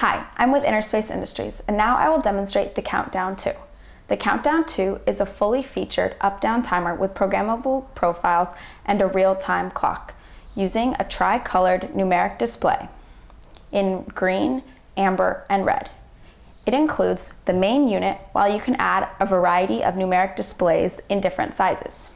Hi, I'm with Interspace Industries, and now I will demonstrate the Countdown 2. The Countdown 2 is a fully featured up-down timer with programmable profiles and a real-time clock, using a tri-colored numeric display in green, amber, and red. It includes the main unit, while you can add a variety of numeric displays in different sizes.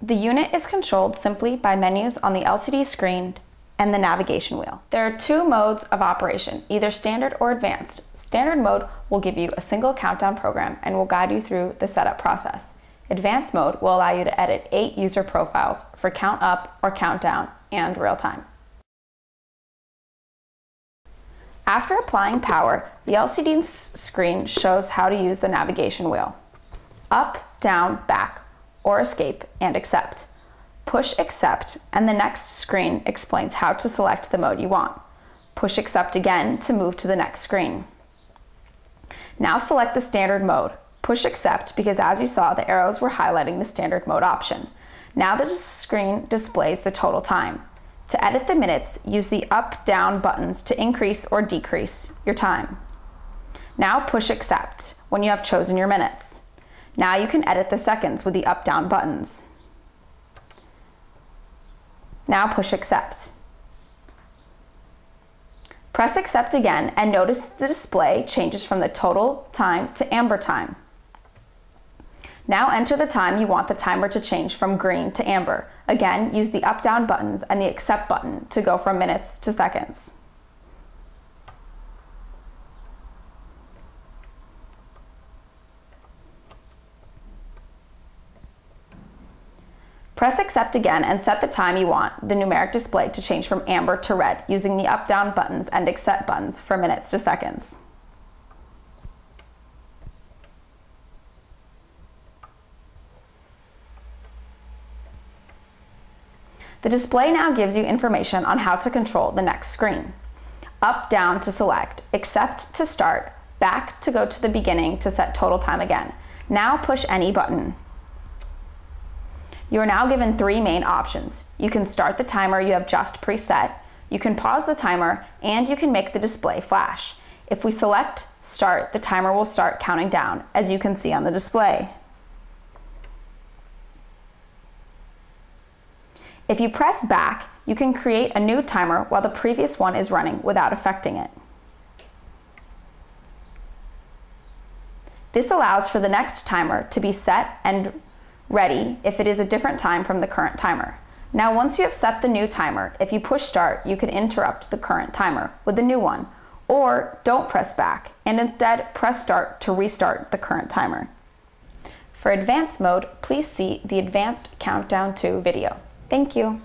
The unit is controlled simply by menus on the LCD screen and the navigation wheel. There are two modes of operation, either standard or advanced. Standard mode will give you a single countdown program and will guide you through the setup process. Advanced mode will allow you to edit eight user profiles for count up or count down and real time. After applying power, the LCD screen shows how to use the navigation wheel. Up, down, back, or escape and accept. Push accept and the next screen explains how to select the mode you want. Push accept again to move to the next screen. Now select the standard mode. Push accept because as you saw the arrows were highlighting the standard mode option. Now the screen displays the total time. To edit the minutes, use the up down buttons to increase or decrease your time. Now push accept when you have chosen your minutes. Now you can edit the seconds with the up down buttons. Now push accept. Press accept again and notice the display changes from the total time to amber time. Now enter the time you want the timer to change from green to amber. Again, use the up down buttons and the accept button to go from minutes to seconds. Press accept again and set the time you want the numeric display to change from amber to red using the up down buttons and accept buttons for minutes to seconds. The display now gives you information on how to control the next screen. Up, down to select, accept to start, back to go to the beginning to set total time again. Now push any button. You are now given three main options. You can start the timer you have just preset, you can pause the timer, and you can make the display flash. If we select start, the timer will start counting down, as you can see on the display. If you press back, you can create a new timer while the previous one is running without affecting it. This allows for the next timer to be set and ready if it is a different time from the current timer. Now once you have set the new timer, if you push start, you can interrupt the current timer with the new one, or don't press back and instead press start to restart the current timer. For advanced mode, please see the Advanced Countdown 2 video. Thank you.